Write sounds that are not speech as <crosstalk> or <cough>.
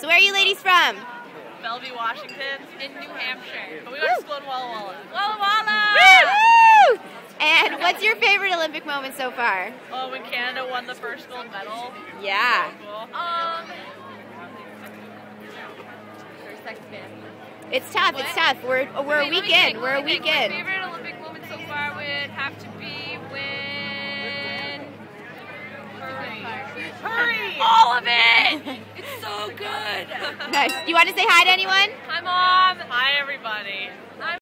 So where are you ladies from? Bellevue, Washington, in New Hampshire. But we went to school in Walla Walla. Walla Walla! Woo! And what's your favorite Olympic moment so far? Oh, when Canada won the first gold medal. Yeah. Cool. Um. It's tough. It's tough. We're we're a Wait, let me weekend. We're a let me weekend. My favorite Olympic moment so far would have to be when. Hurry! Hurry! All of it! it's so <laughs> good! Nice. Do you want to say hi to anyone? Hi, Mom! Hi, everybody.